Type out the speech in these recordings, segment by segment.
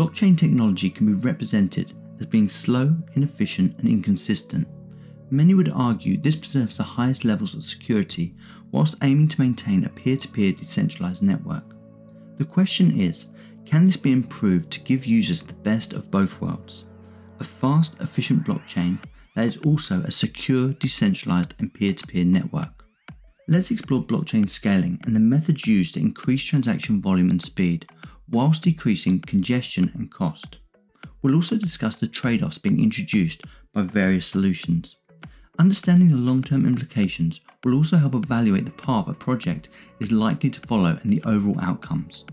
blockchain technology can be represented as being slow, inefficient, and inconsistent. Many would argue this preserves the highest levels of security whilst aiming to maintain a peer to peer decentralized network. The question is can this be improved to give users the best of both worlds? A fast, efficient blockchain that is also a secure, decentralized, and peer to peer network. Let's explore blockchain scaling and the methods used to increase transaction volume and speed whilst decreasing congestion and cost. We'll also discuss the trade offs being introduced by various solutions. Understanding the long term implications will also help evaluate the path a project is likely to follow and the overall outcomes.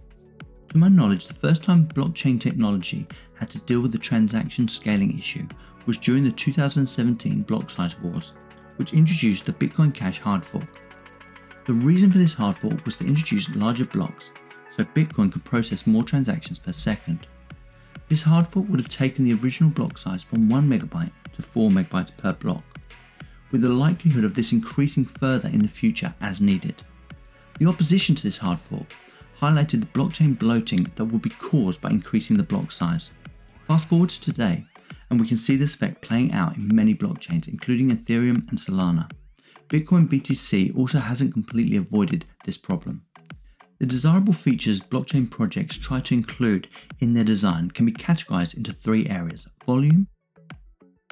To my knowledge, the first time blockchain technology had to deal with the transaction scaling issue was during the 2017 block size wars, which introduced the Bitcoin Cash hard fork. The reason for this hard fork was to introduce larger blocks so Bitcoin could process more transactions per second. This hard fork would have taken the original block size from 1 megabyte to 4 megabytes per block with the likelihood of this increasing further in the future as needed. The opposition to this hard fork highlighted the blockchain bloating that would be caused by increasing the block size. Fast forward to today, and we can see this effect playing out in many blockchains, including Ethereum and Solana. Bitcoin BTC also hasn't completely avoided this problem. The desirable features blockchain projects try to include in their design can be categorized into three areas volume,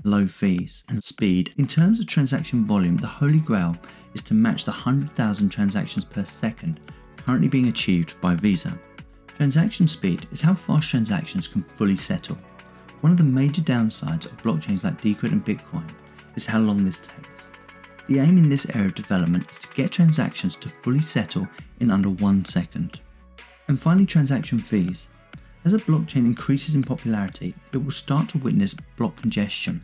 low fees, and speed. In terms of transaction volume, the holy grail is to match the 100,000 transactions per second currently being achieved by Visa. Transaction speed is how fast transactions can fully settle. One of the major downsides of blockchains like Decred and Bitcoin is how long this takes. The aim in this area of development is to get transactions to fully settle in under one second. And finally, transaction fees. As a blockchain increases in popularity, it will start to witness block congestion.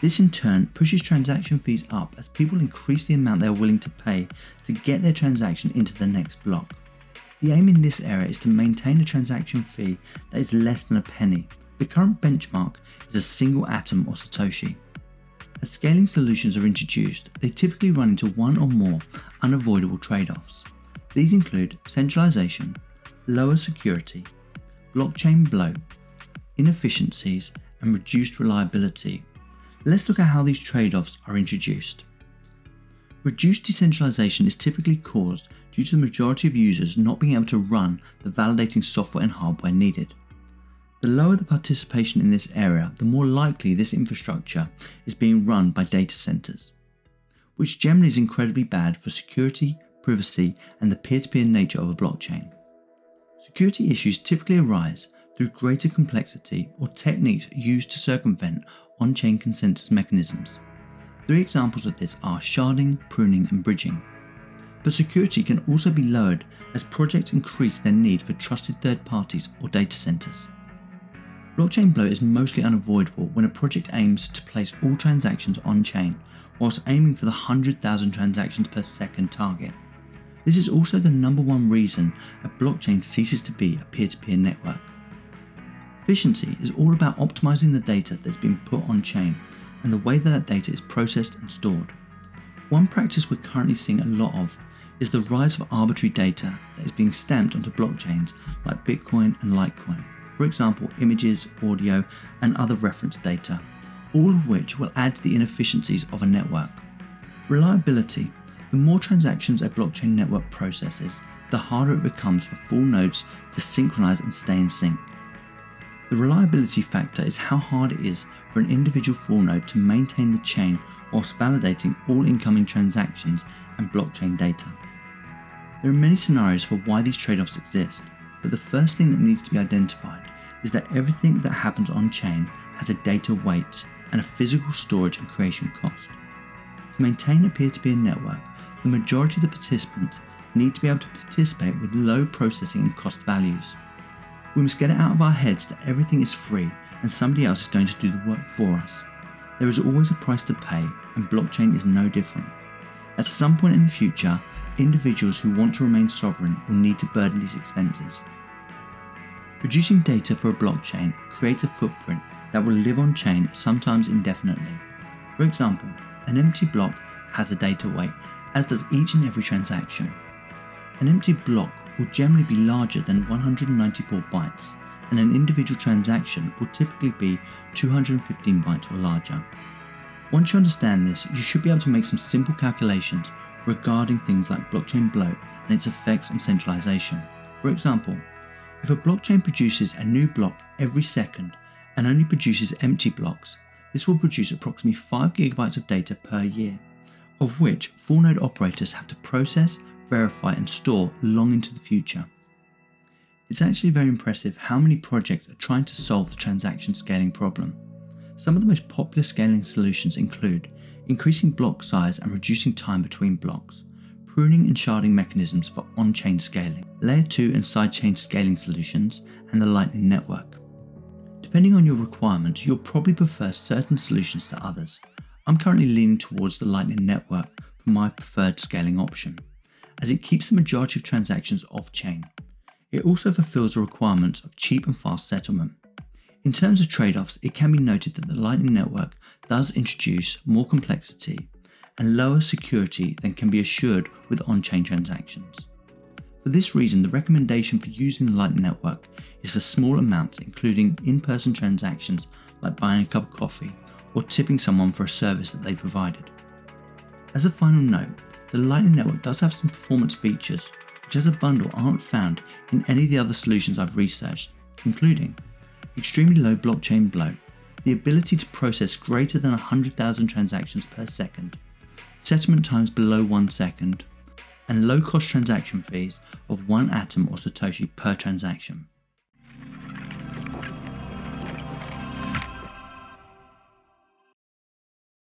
This in turn pushes transaction fees up as people increase the amount they are willing to pay to get their transaction into the next block. The aim in this area is to maintain a transaction fee that is less than a penny. The current benchmark is a single atom or Satoshi. As scaling solutions are introduced, they typically run into one or more unavoidable trade offs. These include centralization, lower security, blockchain bloat, inefficiencies, and reduced reliability Let's look at how these trade offs are introduced. Reduced decentralization is typically caused due to the majority of users not being able to run the validating software and hardware needed. The lower the participation in this area, the more likely this infrastructure is being run by data centers, which generally is incredibly bad for security, privacy, and the peer to peer nature of a blockchain. Security issues typically arise through greater complexity or techniques used to circumvent on chain consensus mechanisms. Three examples of this are sharding, pruning, and bridging. But security can also be lowered as projects increase their need for trusted third parties or data centers. Blockchain bloat is mostly unavoidable when a project aims to place all transactions on chain whilst aiming for the 100,000 transactions per second target. This is also the number one reason a blockchain ceases to be a peer to peer network. Efficiency is all about optimizing the data that's been put on chain and the way that that data is processed and stored. One practice we're currently seeing a lot of is the rise of arbitrary data that is being stamped onto blockchains like Bitcoin and Litecoin. For example, images, audio, and other reference data, all of which will add to the inefficiencies of a network. Reliability the more transactions a blockchain network processes, the harder it becomes for full nodes to synchronize and stay in sync. The reliability factor is how hard it is for an individual full node to maintain the chain whilst validating all incoming transactions and blockchain data. There are many scenarios for why these trade offs exist, but the first thing that needs to be identified is that everything that happens on chain has a data weight and a physical storage and creation cost. To maintain a peer to peer network, the majority of the participants need to be able to participate with low processing and cost values. We must get it out of our heads that everything is free and somebody else is going to do the work for us. There is always a price to pay, and blockchain is no different. At some point in the future, individuals who want to remain sovereign will need to burden these expenses. Producing data for a blockchain creates a footprint that will live on chain sometimes indefinitely. For example, an empty block has a data weight, as does each and every transaction. An empty block will generally be larger than 194 bytes and an individual transaction will typically be 215 bytes or larger. Once you understand this, you should be able to make some simple calculations regarding things like blockchain bloat and its effects on centralization. For example, if a blockchain produces a new block every second and only produces empty blocks, this will produce approximately 5 gigabytes of data per year, of which full node operators have to process, verify, and store long into the future. It's actually very impressive how many projects are trying to solve the transaction scaling problem. Some of the most popular scaling solutions include increasing block size and reducing time between blocks, pruning and sharding mechanisms for on chain scaling, layer 2 and sidechain scaling solutions, and the Lightning Network. Depending on your requirements, you'll probably prefer certain solutions to others. I'm currently leaning towards the Lightning Network for my preferred scaling option, as it keeps the majority of transactions off chain. It also fulfills the requirements of cheap and fast settlement. In terms of trade offs, it can be noted that the Lightning Network does introduce more complexity and lower security than can be assured with on chain transactions. For this reason, the recommendation for using the Lightning Network is for small amounts, including in person transactions like buying a cup of coffee or tipping someone for a service that they provided. As a final note, the Lightning Network does have some performance features which as a bundle aren't found in any of the other solutions I've researched, including extremely low blockchain bloat, the ability to process greater than 100,000 transactions per second, settlement times below 1 second, and low cost transaction fees of 1 Atom or Satoshi per transaction.